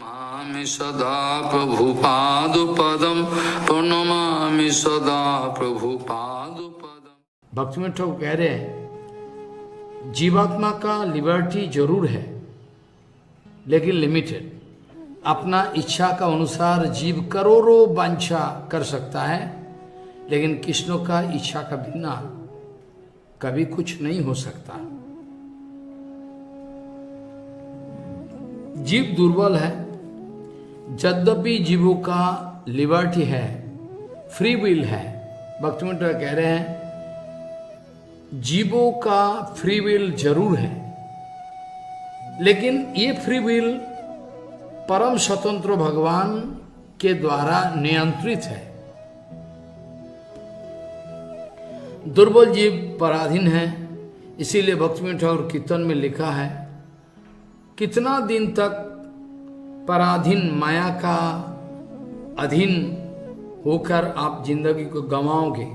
प्रणमामि सदा प्रभुपादुपदं प्रणमामि सदा प्रभुपादुपदम्। भक्ति में ठाकुर कह रहे हैं, जीवात्मा का लिबर्टी ज़रूर है, लेकिन लिमिटेड अपना इच्छा का अनुसार जीव करोड़ों वांछा कर सकता है, लेकिन कृष्ण का इच्छा का बिना कभी कुछ नहीं हो सकता। जीव दुर्बल है यद्यपि जीवों का लिबर्टी है, फ्री विल है, भक्ति में कह रहे हैं, जीवों का फ्री विल ज़रूर है। लेकिन ये फ्री विल परम स्वतंत्र भगवान के द्वारा नियंत्रित है। दुर्बल जीव पराधीन है, इसीलिए भक्ति ठाकुर कीर्तन में लिखा है, कितना दिन तक पराधीन माया का अधीन होकर आप ज़िंदगी को गंवाओगे।